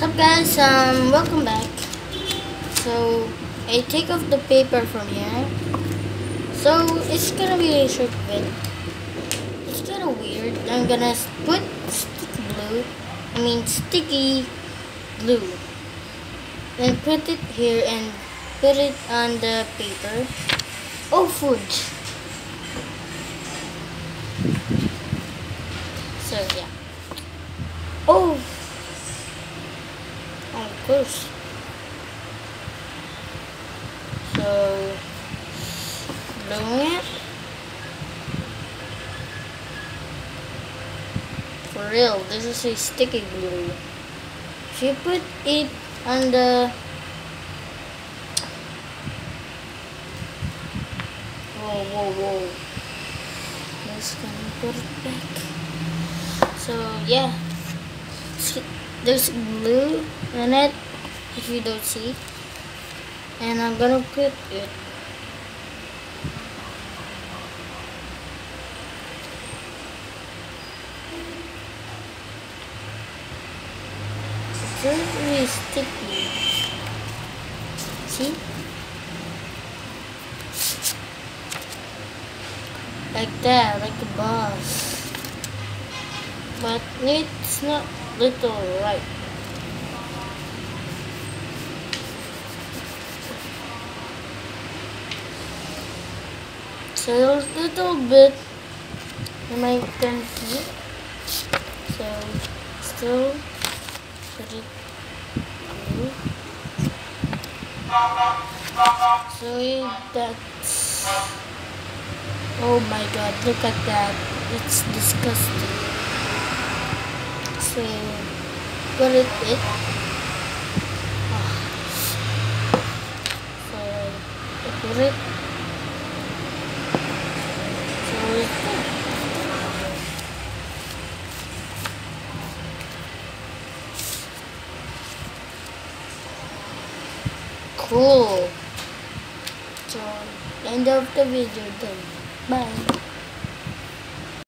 What's up guys, um, welcome back. So, I take off the paper from here. So, it's gonna be a short vid. It's kinda weird. I'm gonna put sticky glue, I mean sticky glue. Then put it here and put it on the paper. Oh, food. So, yeah. Oh! Course. So, gluing it. For real, this is a sticky glue. If you put it on the Whoa, whoa, whoa. Just gonna put it back. So, yeah. There's glue in it, if you don't see. And I'm gonna put it It's really sticky. See? Like that, like a boss. But it's not little right. So a little bit you might can see. So still put it. So that's oh my god, look at that. It's disgusting. So put it ah. it. So I put it. So it's. Cool. So end of the video then. Bye.